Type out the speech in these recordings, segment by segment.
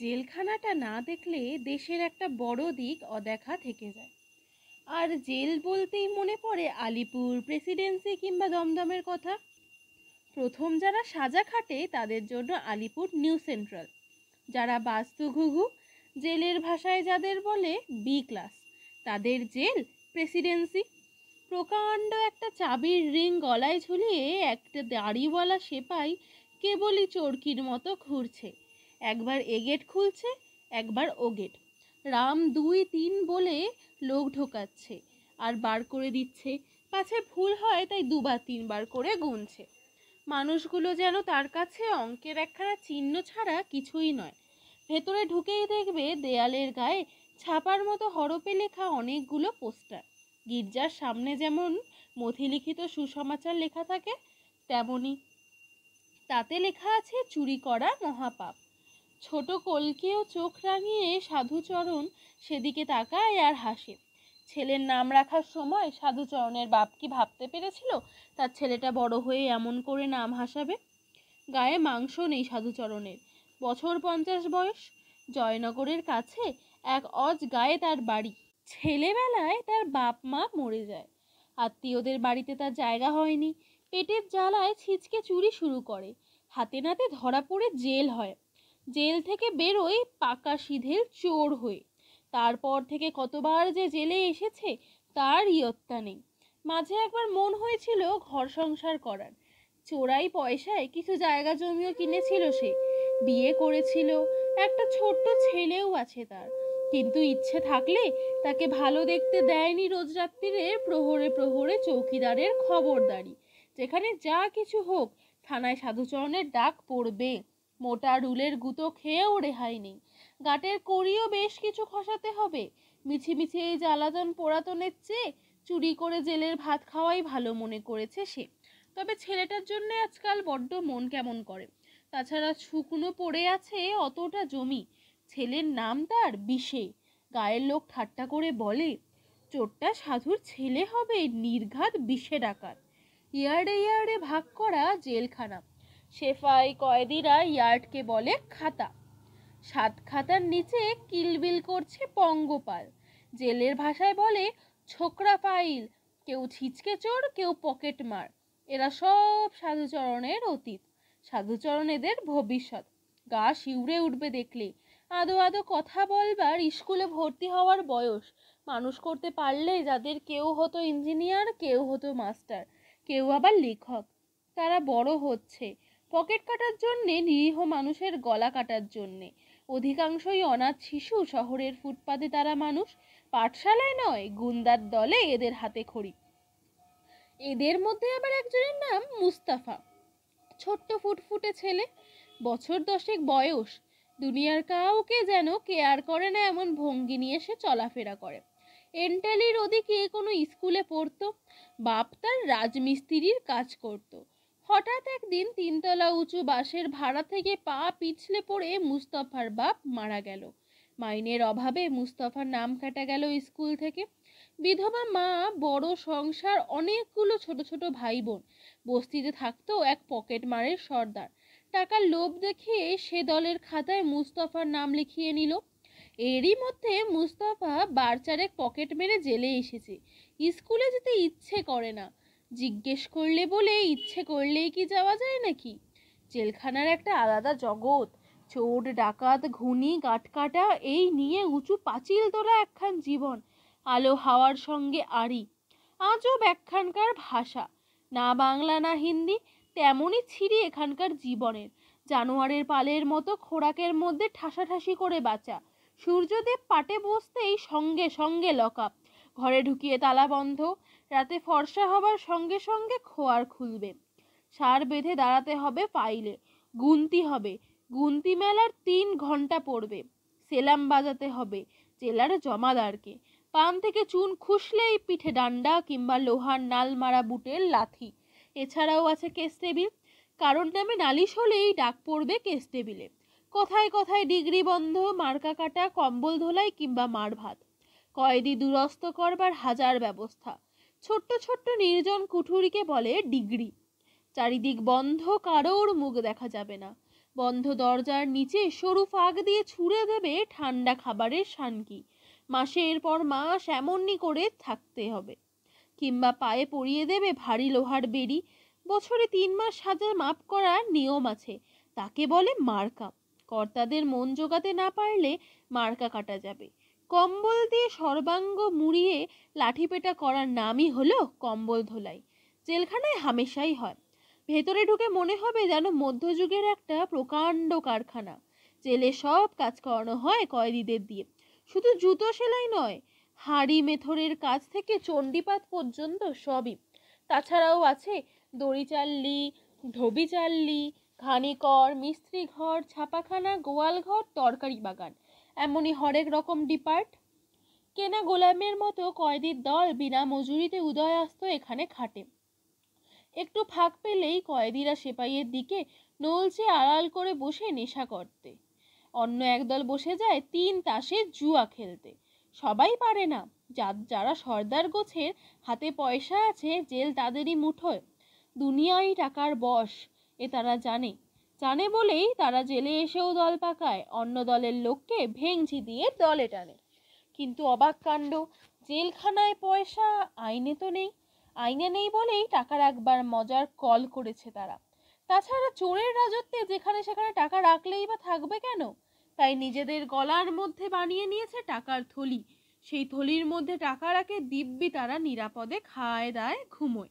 জেলখানাটা না দেখলে দেশের একটা বড় দিক অদেখা থেকে যায়। আর জেল বলতেই মনে পড়ে আলিপুর প্রেসিডেন্সি কিংবা দমদমের কথা। প্রথম যারা সাজা খাটে তাদের জন্য আলিপুর নিউ সেন্ট্রাল। যারা বাস্তু ঘুঘু জেলের ভাষায় যাদের বলে বি ক্লাস, তাদের জেল প্রেসিডেন্সি। প্রকাণ্ড একটা চাবির রিং গলায় ঝুলিয়ে একটা দাড়িওয়ালা সেপাই কেবলই চরকির মতো ঘুরছে। একবার এ গেট খুলছে, একবার ও গেট। রাম দুই তিন বলে লোক ঢোকাচ্ছে আর বার করে দিচ্ছে। পাছে ভুল হয় তাই দুবার তিনবার করে গুনছে। মানুষগুলো যেন তার কাছে অঙ্কের একখানা চিহ্ন ছাড়া কিছুই নয়। ভেতরে ঢুকেই দেখবে দেয়ালের গায়ে ছাপার মতো হরপে লেখা অনেকগুলো পোস্টার। গির্জার সামনে যেমন মথিলিখিত সুসমাচার লেখা থাকে তেমনই তাতে লেখা আছে, চুরি করা মহাপাপ। ছোট কলকেও চোখ রাঙিয়ে সাধুচরণ সেদিকে তাকায় আর হাসে। ছেলের নাম রাখার সময় সাধুচরণের বাপ কি ভাবতে পেরেছিল? তার ছেলেটা বড় হয়ে এমন করে নাম হাসাবে? গায়ে মাংস নেই সাধুচরণের। বছর পঞ্চাশ বয়স। জয়নগরের কাছে এক অজ গায়ে তার বাড়ি। ছেলেবেলায় তার বাপ মা মরে যায়। আত্মীয়দের বাড়িতে তার জায়গা হয়নি। পেটের জ্বালায় ছিচকে চুরি শুরু করে। হাতে নাতে ধরা পড়ে জেল হয়। জেল থেকে বেরোয় পাকা সিধের চোর হয়ে। তারপর থেকে কতবার যে জেলে এসেছে, তার ইয়ত্তা নেই। মাঝে একবার মন হয়েছিল ঘর সংসার করার। চোরাই পয়সায় কিছু জায়গা জমিও কিনেছিল সে। বিয়ে করেছিল, একটা ছোট্ট ছেলেও আছে তার। কিন্তু ইচ্ছে থাকলে তাকে ভালো দেখতে দেয়নি রোজ রাত্রিরে প্রহরে প্রহরে চৌকিদারের খবরদারি। যেখানে যা কিছু হোক, থানায় সাধুচরণের ডাক পড়বে। মোটা রুলের গুঁতো খেয়েও রেহাই নেই। গাটের করিও বেশ কিছু খসাতে হবে। মিছিমিছি এই জ্বালাতন পোড়াতনের চেয়ে চুরি করে জেলের ভাত খাওয়াই ভালো মনে করেছে সে। তবে ছেলেটার জন্য আজকাল বড্ড মন কেমন করে। তাছাড়া শুকনো পড়ে আছে অতটা জমি। ছেলের নাম তার বিষে। গায়ের লোক ঠাট্টা করে বলে, চোরটা সাধুর ছেলে হবে, নির্ঘাত বিষে ডাকাত। ইয়ার্ডে ইয়ারে ভাগ করা জেলখানা। সেফাই কয়েদিরা ইয়ার্ডকে বলে খাতা। সাত খাতার নিচে কিলবিল করছে পঙ্গপাল। জেলের ভাষায় বলে, ছোকরা ফাইল কেউ ছিচকে চোর, কেউ পকেট মার। এরা সব সাধুচরণের অতীত, সাধুচরণ এদের ভবিষ্যৎ। গা শিউরে উঠবে দেখলে। আদো আদো কথা বলবার স্কুলে ভর্তি হওয়ার বয়স। মানুষ করতে পারলে যাদের কেউ হতো ইঞ্জিনিয়ার, কেউ হতো মাস্টার, কেউ আবার লেখক। তারা বড় হচ্ছে। পকেট কাটার জন্যে, নিরীহ মানুষের গলা কাটার জন্যে। অধিকাংশই অনাথ শিশু, শহরের ফুটপাতে তারা মানুষ। পাঠশালায় নয় গুন্দার দলে এদের হাতে খড়ি। এদের মধ্যে আবার একজনের নাম মুস্তাফা। ছোট্ট ফুটফুটে ছেলে, বছর দশেক বয়স। দুনিয়ার কাউকে যেন কেয়ার করে না এমন ভঙ্গি নিয়ে সে চলাফেরা করে। এন্টালির ওদিকে কোনো স্কুলে পড়তো, বাপ তার রাজমিস্ত্রির কাজ করত। হঠাৎ একদিন তিনতলা উঁচু বাসের ভাড়া থেকে পা পিছলে পড়ে মুস্তফার বাপ মারা গেল। মাইনের অভাবে মুস্তফার নাম কাটা গেল স্কুল থেকে। বিধবা মা, বড় সংসার, অনেকগুলো ছোট ছোট ভাই বোন বস্তিতে থাকতো এক পকেট মারের সর্দার। টাকার লোভ দেখিয়ে সে দলের খাতায় মুস্তফার নাম লিখিয়ে নিল। এরই মধ্যে মুস্তফা বারচারেক পকেট মেরে জেলে এসেছে। স্কুলে যেতে ইচ্ছে করে না। জিজ্ঞেস করলে বলে ইচ্ছে করলেই কি যাওয়া যায় নাকি? জেলখানার একটা আলাদা জগৎ, চোর, ডাকাত ঘুনি গাটকাটা, এই নিয়ে উঁচু পাঁচিল তোলা একখান জীবন, আলো হাওয়ার সঙ্গে আড়ি, আজব একখানকার ভাষা। না বাংলা, না হিন্দি, তেমনই ছিঁড়ি এখানকার জীবনের। জানোয়ারের পালের মতো খোরাকের মধ্যে ঠাসাঠাসি করে বাঁচা। সূর্যদেব পাটে বসতেই সঙ্গে সঙ্গে লকআপ ঘরে ঢুকিয়ে তালা বন্ধ, রাতে ফর্সা হবার সঙ্গে সঙ্গে খোয়ার খুলবে। সার বেঁধে দাঁড়াতে হবে পাইলে। গুনতি হবে। গুনতি মেলার তিন ঘণ্টা পড়বে। সেলাম বাজাতে হবে জেলার জমাদারকে। পান থেকে চুন খুসলেই পিঠে ডান্ডা কিংবা লোহার নাল মারা বুটের লাথি। এছাড়াও আছে কেস টেবিল। কারণ নামে নালিশ হলেই ডাক পড়বে কেস টেবিলে। কথায় কথায় ডিগ্রি বন্ধ, মার্কা কাটা, কম্বল ধোলাই কিংবা মার ভাত কয়েদি দুরস্ত করবার হাজার ব্যবস্থা। ছোট্ট ছোট্ট নির্জন কুঠুরিকে বলে ডিগ্রি। চারিদিক বন্ধ, কারোর মুখ দেখা যাবে না। বন্ধ দরজার নিচে সরু ফাঁক দিয়ে ছুঁড়ে দেবে ঠান্ডা খাবারের শানকি। মাসের পর মাস এমনই করে থাকতে হবে। কিংবা পায়ে পরিয়ে দেবে ভারী লোহার বেড়ি। বছরে তিন মাস সাজা মাপ করার নিয়ম আছে, তাকে বলে মার্কা। কর্তাদের মন জোগাতে না পারলে মার্কা কাটা যাবে। কম্বল দিয়ে সর্বাঙ্গ মুড়িয়ে লাঠিপেটা করার নামই হলো কম্বল ধোলাই। জেলখানায় হামেশাই হয়। ভেতরে ঢুকে মনে হবে যেন মধ্যযুগের একটা প্রকাণ্ড কারখানা। জেলে সব কাজ করানো হয় কয়েদিদের দিয়ে। শুধু জুতো সেলাই নয়, হাড়ি মেথরের কাজ থেকে চণ্ডীপাত পর্যন্ত সবই। তাছাড়াও আছে দড়ি চাল্লি, ধোবি চাল্লি ঘানিকর মিস্ত্রি ঘর, ছাপাখানা, গোয়াল ঘর, তরকারি বাগান। এমনই হরেক রকম ডিপার্ট। কেনা গোলামের মতো কয়েদির দল বিনা মজুরিতে উদয় আসত এখানে খাটে। একটু ফাঁক পেলেই কয়েদিরা সেপাইয়ের দিকে নলচে আড়াল করে বসে নেশা করতে। অন্য একদল বসে যায় তিন তাসে জুয়া খেলতে। সবাই পারে না। যারা সর্দার গোছের হাতে পয়সা আছে, জেল তাদেরই মুঠোয়। দুনিয়াই টাকার বশ, এ তারা জানে। জানে বলেই তারা জেলে এসেও দল পাকায়, অন্য দলের লোককে ভেংচি দিয়ে দলে টানে। কিন্তু অবাক কাণ্ড, জেলখানায় পয়সা আইনে তো নেই। আইনে নেই বলেই টাকা রাখবার মজার কল করেছে তারা। তাছাড়া চোরের রাজত্বে যেখানে সেখানে টাকা রাখলেই বা থাকবে কেন? তাই নিজেদের গলার মধ্যে বানিয়ে নিয়েছে টাকার থলি। সেই থলির মধ্যে টাকা রাখে দিব্যি তারা নিরাপদে খায় দায় ঘুমোয়।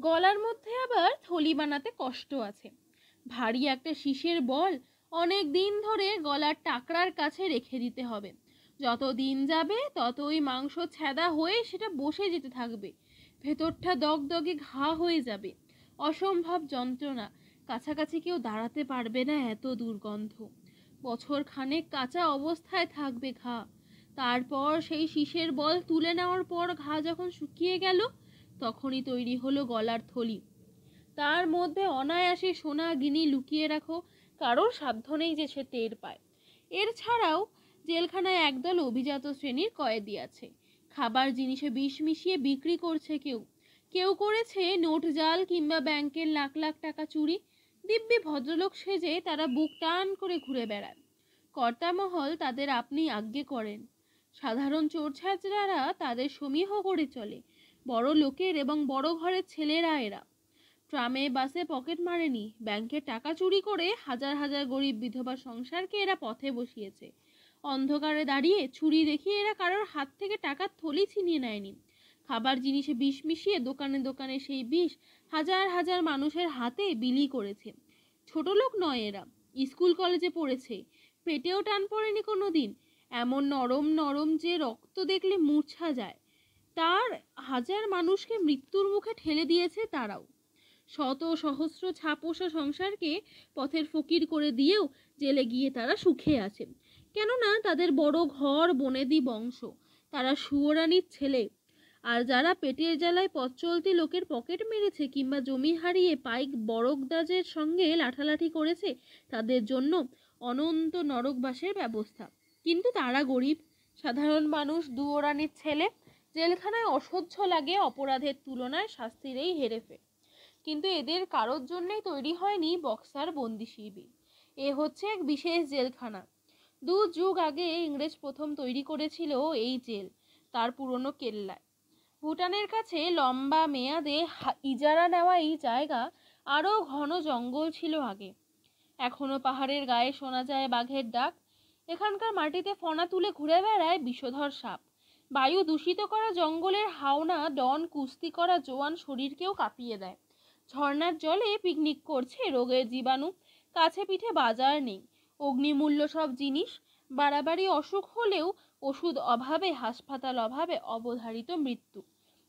গলার মধ্যে আবার থলি বানাতে কষ্ট আছে। ভারী একটা শীষের বল অনেক দিন ধরে গলার টাকরার কাছে রেখে দিতে হবে। যত দিন যাবে, ততই মাংস ছেদা হয়ে সেটা বসে যেতে থাকবে। ভেতরটা দগদগে ঘা হয়ে যাবে। অসম্ভব যন্ত্রণা। কাছাকাছি কেউ দাঁড়াতে পারবে না এত দুর্গন্ধ। বছর খানেক কাঁচা অবস্থায় থাকবে ঘা। তারপর সেই শীষের বল তুলে নেওয়ার পর ঘা যখন শুকিয়ে গেল, তখনই তৈরি হলো গলার থলি। তার মধ্যে অনায়াসে সোনা গিনি লুকিয়ে রাখো, কারোর সাধ্য নেই যে সে টের পায়। এর ছাড়াও জেলখানায় একদল অভিজাত শ্রেণির কয়েদি আছে। খাবার জিনিসে বিষ মিশিয়ে বিক্রি করছে কেউ। কেউ করেছে নোট জাল কিংবা ব্যাংকের লাখ লাখ টাকা চুরি। দিব্যি ভদ্রলোক সেজে তারা বুক টান করে ঘুরে বেড়ায়। কর্তামহল তাদের আপনি আজ্ঞে করেন। সাধারণ চোরছাচরারা তাদের সমীহ করে চলে। বড় লোকের এবং বড় ঘরের ছেলেরা এরা। ট্রামে বাসে পকেট মারেনি। ব্যাংকে টাকা চুরি করে হাজার হাজার গরিব বিধবা সংসারকে এরা পথে বসিয়েছে। অন্ধকারে দাঁড়িয়ে ছুরি দেখিয়ে এরা কারোর হাত থেকে টাকার থলি ছিনিয়ে নেয়নি। খাবার জিনিসে বিষ মিশিয়ে দোকানে দোকানে সেই বিষ হাজার হাজার মানুষের হাতে বিলি করেছে। ছোট লোক নয় এরা। স্কুল কলেজে পড়েছে। পেটেও টান পড়েনি কোনো দিন এমন নরম নরম যে রক্ত দেখলে মূর্ছা যায়। তার হাজার মানুষকে মৃত্যুর মুখে ঠেলে দিয়েছে তারাও। শত সহস্র ছাপোষা সংসারকে পথের ফকির করে দিয়েও জেলে গিয়ে তারা সুখে আছে। কেননা তাদের বড় ঘর বনেদি বংশ, তারা সুয়রানির ছেলে। আর যারা পেটের জ্বালায় পথ চলতি লোকের পকেট মেরেছে কিংবা জমি হারিয়ে পাইক বরকদাজের সঙ্গে লাঠালাঠি করেছে, তাদের জন্য অনন্ত নরকবাসের ব্যবস্থা। কিন্তু তারা গরিব, সাধারণ মানুষ, দুয়োরানির ছেলে, জেলখানায় অসহ্য লাগে অপরাধের তুলনায় শাস্তির এই হেরেফে কিন্তু এদের কারোর জন্যেই তৈরি হয়নি বক্সার বন্দি শিবির। এ হচ্ছে এক বিশেষ জেলখানা। দু যুগ আগে ইংরেজ প্রথম তৈরি করেছিল এই জেল, তার পুরনো কেল্লায়। ভুটানের কাছে লম্বা মেয়াদে ইজারা নেওয়া এই জায়গা আরও ঘন জঙ্গল ছিল আগে। এখনও পাহাড়ের গায়ে শোনা যায় বাঘের ডাক। এখানকার মাটিতে ফনা তুলে ঘুরে বেড়ায় বিষধর সাপ। বায়ু দূষিত করা জঙ্গলের হাওনা, ডন কুস্তি করা জোয়ান শরীরকেও কাঁপিয়ে দেয়। ঝর্নার জলে পিকনিক করছে রোগের জীবাণু। কাছে পিঠে বাজার নেই। অগ্নিমূল্য সব জিনিস। বাড়াবাড়ি অসুখ হলেও ওষুধ অভাবে, হাসপাতাল অভাবে অবধারিত মৃত্যু।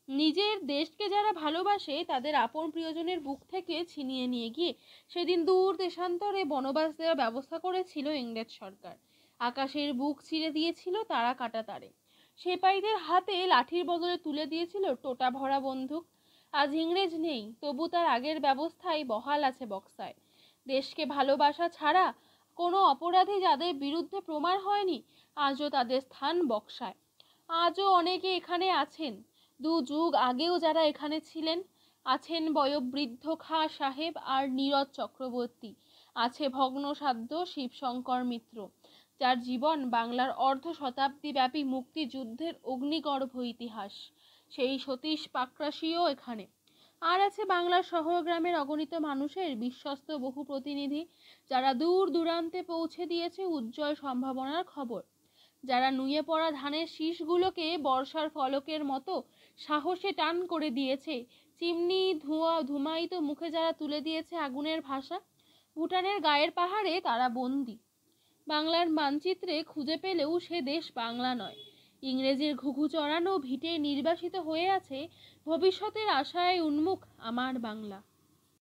নিজের দেশকে যারা ভালোবাসে, তাদের আপন প্রিয়জনের বুক থেকে ছিনিয়ে নিয়ে গিয়ে সেদিন দূর দেশান্তরে বনবাস দেওয়ার ব্যবস্থা করেছিল ইংরেজ সরকার। আকাশের বুক ছিঁড়ে দিয়েছিল তারা কাটা তারে সেপাইদের হাতে লাঠির বদলে তুলে দিয়েছিল টোটা ভরা বন্দুক। আজ ইংরেজ নেই, তবু তার আগের ব্যবস্থায় বহাল আছে বক্সায়। দেশকে ভালোবাসা ছাড়া কোনো অপরাধী যাদের বিরুদ্ধে প্রমাণ হয়নি, আজও তাদের স্থান বক্সায়। আজও অনেকে এখানে আছেন। দু যুগ আগেও যারা এখানে ছিলেন, আছেন বয়োবৃদ্ধ খা সাহেব আর নীরজ চক্রবর্তী, আছে ভগ্নসাধ্য শিবশঙ্কর মিত্র, যার জীবন বাংলার অর্ধ শতাব্দী ব্যাপী মুক্তিযুদ্ধের অগ্নিগর্ভ ইতিহাস। সেই সতীশ পাকরাশিও এখানে। আর আছে বাংলার শহর গ্রামের অগণিত মানুষের বিশ্বস্ত বহু প্রতিনিধি যারা দূর দূরান্তে পৌঁছে দিয়েছে উজ্জ্বল সম্ভাবনার খবর। যারা নুয়ে পড়া ধানের শীষগুলোকে বর্ষার ফলকের মতো সাহসে টান করে দিয়েছে, চিমনি, ধোঁয়া ধুমায়িত মুখে যারা তুলে দিয়েছে আগুনের ভাষা, ভুটানের গায়ের পাহাড়ে তারা বন্দি। বাংলার মানচিত্রে খুঁজে পেলেও সে দেশ বাংলা নয়। ইংরেজের ঘুঘু চড়ানো ভিটে নির্বাসিত হয়ে আছে ভবিষ্যতের আশায় উন্মুখ আমার বাংলা।